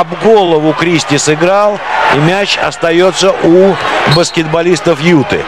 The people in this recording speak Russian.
Об голову Кристи сыграл, и мяч остается у баскетболистов Юты.